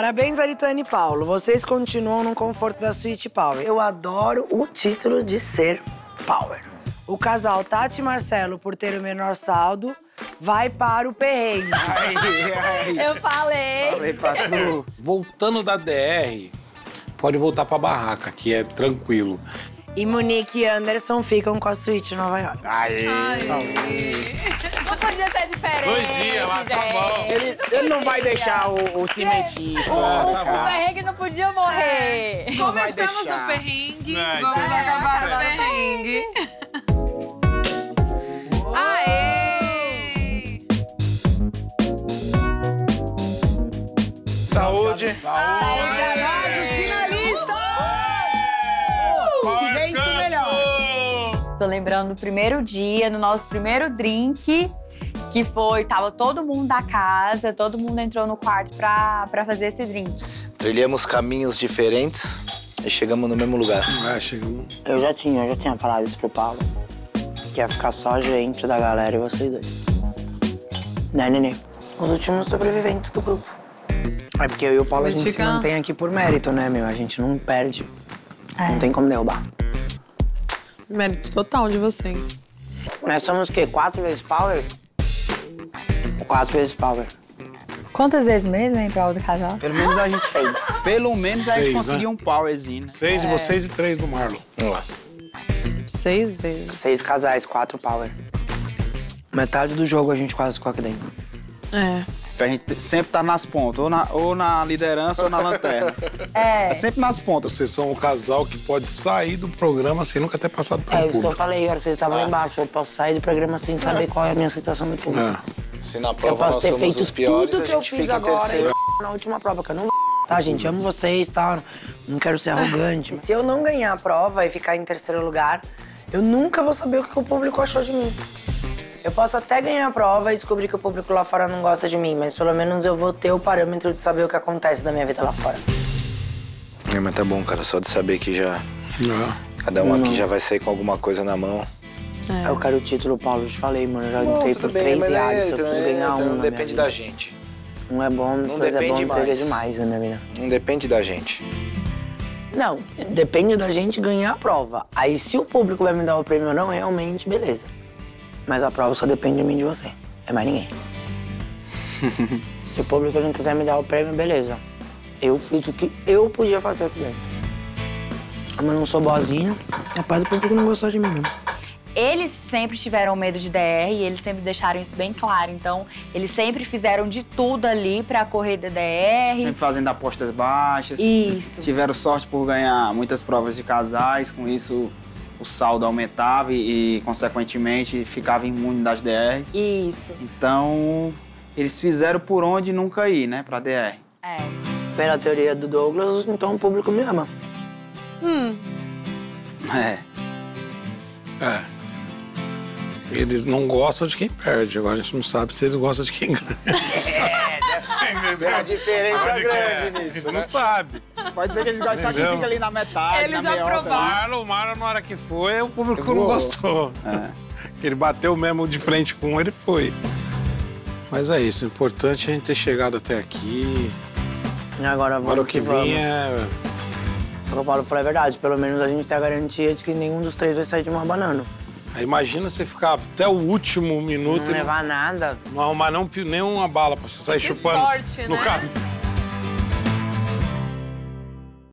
Parabéns, Aritane e Paulo. Vocês continuam no conforto da Suite Power. Eu adoro o título de ser Power. O casal Tati e Marcelo, por ter o menor saldo, vai para o perrengue. Ai, ai. Eu falei. Falei pra tu. Voltando da DR, pode voltar pra barraca, que é tranquilo. E Monique e Anderson ficam com a Suite Nova York. Aí. Não podia ser diferente. Dois dias, mas tá bom. Ele, não vai deixar o, o cimentista. O, o, tá o perrengue não podia morrer. Vai Começamos no perrengue, Não, vamos então- acabar no perrengue. Aê! Saúde. Saúde a nós, os finalistas! Que vence melhor. Tô lembrando do primeiro dia, no nosso primeiro drink, que foi, tava todo mundo da casa, todo mundo entrou no quarto pra, pra fazer esse drink. Trilhamos caminhos diferentes e chegamos no mesmo lugar. É, chegamos. Eu já tinha, eu já tinha falado isso pro Paulo. Que ia ficar só a gente da galera e vocês dois. Né, Nenê? Os últimos sobreviventes do grupo. É porque eu e o Paulo a gente se fica- mantém aqui por mérito, né, meu? A gente não perde. É. Não tem como derrubar. Mérito total de vocês. Nós somos o quê? Quatro vezes power? Quatro vezes power. Quantas vezes mesmo, hein, pra outro casal? Pelo menos a gente fez. Pelo menos a gente Seis, conseguiu né? um powerzinho. né? Seis de vocês e três do Marlon. Vamos lá. Seis vezes. Seis casais, quatro power. Metade do jogo a gente quase ficou aqui dentro. É. A gente sempre tá nas pontas, ou na, ou na liderança ou na lanterna. É. É sempre nas pontas. Vocês são o casal que pode sair do programa sem nunca ter passado pelo É isso que eu público. falei, a hora que você tava lá embaixo. Eu posso sair do programa sem saber qual é a minha situação no público. É. Se na Eu prova posso nós ter somos feito os piores, tudo a que eu gente fiz agora terceiro. na última prova, que eu não Tá, gente, amo vocês, tá? Não quero ser arrogante. Se eu não ganhar a prova e ficar em terceiro lugar, eu nunca vou saber o que o público achou de mim. Eu posso até ganhar a prova e descobrir que o público lá fora não gosta de mim, mas pelo menos eu vou ter o parâmetro de saber o que acontece da minha vida lá fora. É, mas tá bom, cara. Só de saber que já. É. Cada um aqui já vai sair com alguma coisa na mão. Eu quero o título, Paulo, eu te falei, mano. Eu já Bom, lutei por bem, três reais, é, eu preciso é, ganhar um. não depende da vida. gente. Um é bom, Não dois é bom, três é mais. demais na minha vida. Não depende da gente. Não, depende da gente ganhar a prova. Aí se o público vai me dar o prêmio ou não, realmente, beleza. Mas a prova só depende de mim e de você. É mais ninguém. se o público não quiser me dar o prêmio, beleza. Eu fiz o que eu podia fazer aqui dentro. Mas eu não sou boazinha, é do público não gostar de mim mesmo. Eles sempre tiveram medo de DR e eles sempre deixaram isso bem claro. Então, eles sempre fizeram de tudo ali pra correr da DR. Sempre fazendo apostas baixas. Isso. Tiveram sorte por ganhar muitas provas de casais, com isso o saldo aumentava e, e, consequentemente, ficava imune das DRs. Isso. Então, eles fizeram por onde nunca ir, né, pra DR. É. Pela teoria do Douglas, então o público me ama. Hum, É. É. Eles não gostam de quem perde. Agora a gente não sabe se eles gostam de quem ganha. Tem uma diferença Pode grande crer. nisso, né? não sabe. Pode ser que eles gostam, só que fica ali na metade, Eles na já provaram. Marlon, Marlon, na hora que foi, o público não gostou. É. Ele bateu mesmo de frente com ele foi. Mas é isso, o importante é a gente ter chegado até aqui. E agora vamos Agora o que vamos. vem é. O Paulo falou a verdade, pelo menos a gente tem a garantia de que nenhum dos três vai sair de uma banana. Aí Imagina você ficar até o último minuto Não levar nada. não arrumar não, nenhuma bala pra você sair Que chupando sorte, no né? carro.